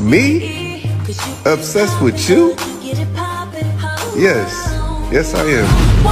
Me? Obsessed with you? Yes. Yes, I am.